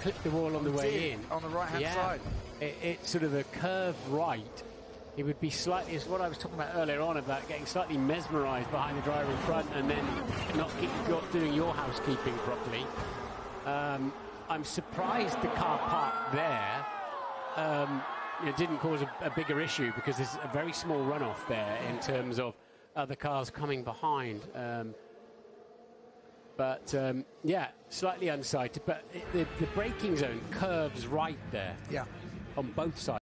clipped the wall on the way in. on the right-hand yeah, side. It, it's sort of a curve right. It would be slightly, is what I was talking about earlier on about getting slightly mesmerised behind the driver in front and then not keep, not doing your housekeeping properly. Um, I'm surprised the car parked there um, it didn't cause a, a, bigger issue because there's a very small runoff there in terms of other cars coming behind. Um, but um, yeah, slightly unsighted. But it, the, the braking zone curves right there Yeah. on both sides.